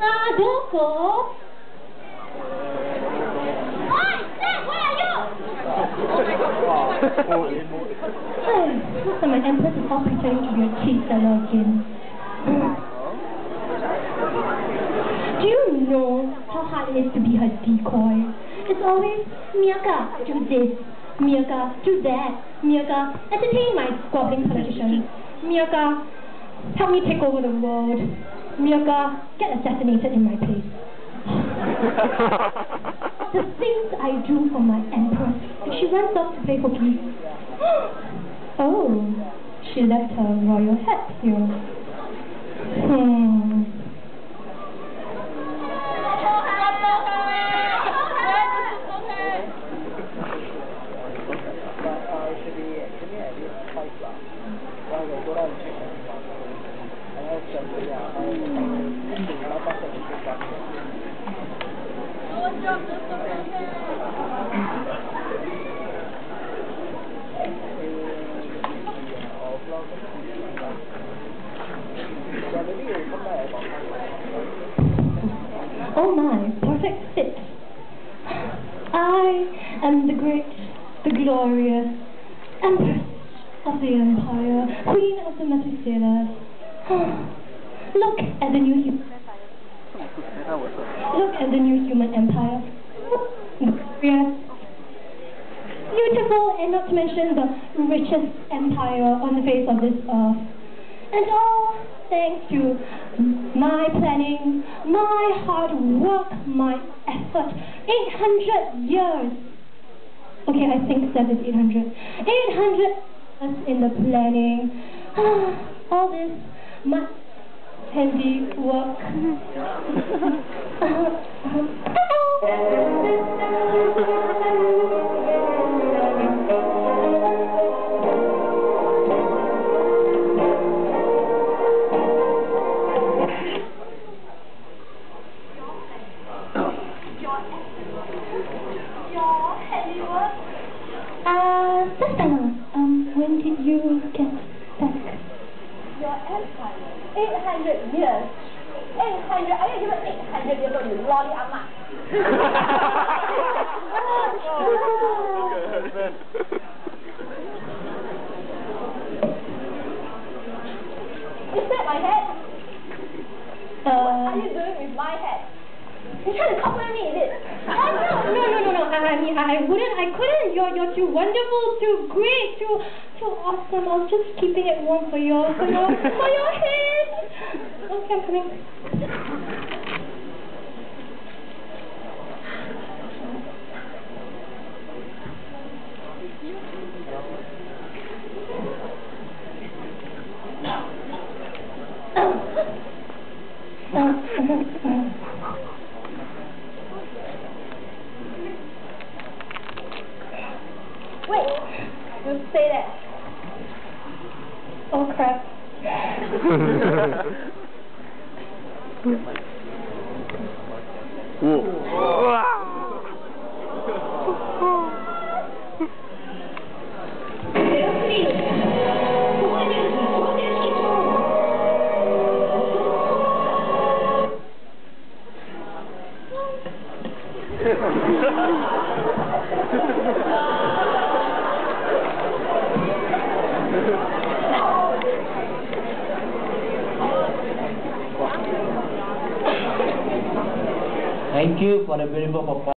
Adolfo. Hi, Sam, where are oh, last time I entered the hall pretending to be a cheap seller again. Do you know how hard it is to be her decoy? It's always, Miaka, do this. Miaka, do that. Miaka, entertain my squabbling politicians, Miaka, help me take over the world. Miyaka, get assassinated in my place. the things I do for my empress. If she runs off to play hooky. oh, she left her royal hat here. Hmm. Oh my, perfect fit. I am the great, the glorious Empress of the Empire, Queen of the Methuselahs. Look at the new human Look at the new human empire. Glorious. Beautiful and not to mention the richest empire on the face of this earth. And all thanks to my planning, my hard work, my effort. 800 years. Okay, I think that is 800. 800 years in the planning. all this, my handiwork. Your? Uh, um, when did you get back? Your empire. 800 years. 800, are you even 800 you lolly that my head? What are Uh, you doing with my head? You trying to copy me, is it? oh, no, no, no, no, no, I, I mean, I wouldn't, I couldn't, you're, you're too wonderful, too great, too, too awesome, I was just keeping it warm for your, for your, for your head. Okay, I'm coming. Wait, you say that. Oh crap. Thank you for a beautiful performance.